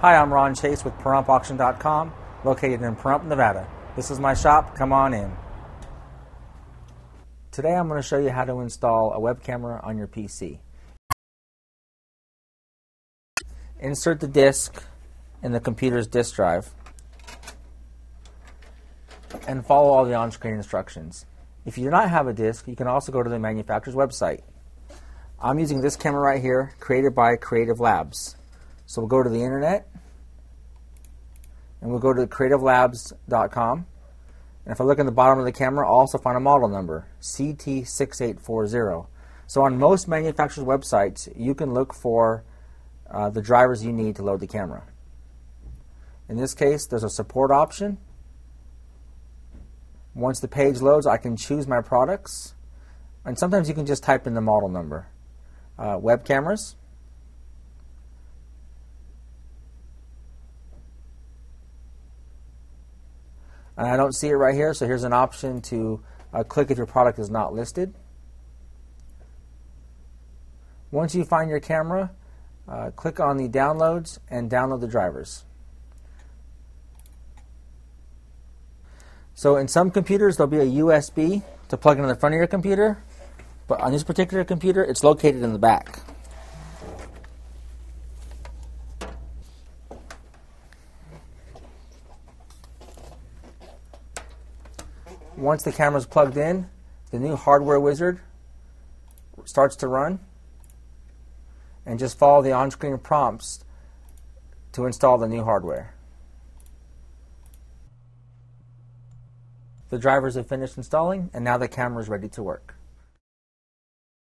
Hi, I'm Ron Chase with PahrumpAuction.com, located in Pahrump, Nevada. This is my shop. Come on in. Today I'm going to show you how to install a web camera on your PC. Insert the disk in the computer's disk drive and follow all the on-screen instructions. If you do not have a disk, you can also go to the manufacturer's website. I'm using this camera right here, created by Creative Labs. So we'll go to the internet, and we'll go to creativelabs.com. And if I look in the bottom of the camera, I'll also find a model number, CT6840. So on most manufacturers' websites, you can look for uh, the drivers you need to load the camera. In this case, there's a support option. Once the page loads, I can choose my products. And sometimes you can just type in the model number. Uh, web cameras. And I don't see it right here, so here's an option to uh, click if your product is not listed. Once you find your camera, uh, click on the downloads and download the drivers. So in some computers, there'll be a USB to plug into the front of your computer, but on this particular computer, it's located in the back. Once the camera is plugged in, the new hardware wizard starts to run and just follow the on-screen prompts to install the new hardware. The drivers have finished installing and now the camera is ready to work.